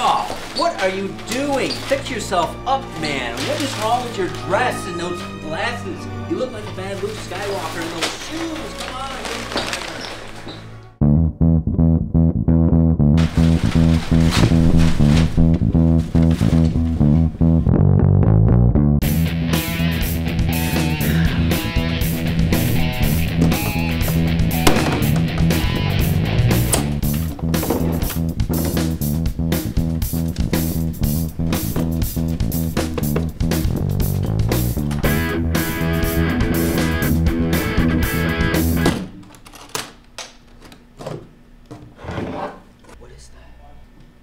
Oh, are you doing? Fix yourself up, man. What is wrong with your dress and those glasses? You look like a bad Luke Skywalker in those shoes. Come on.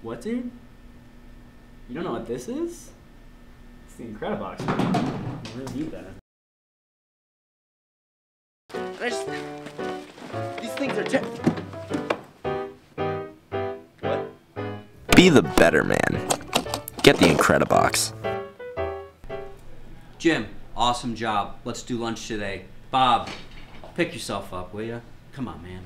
What, dude? You don't know what this is? It's the Incredibox. man. You really need that. I just, these things are ter- What? Be the better man. Get the Incredibox. Jim, awesome job. Let's do lunch today. Bob, pick yourself up, will ya? Come on, man.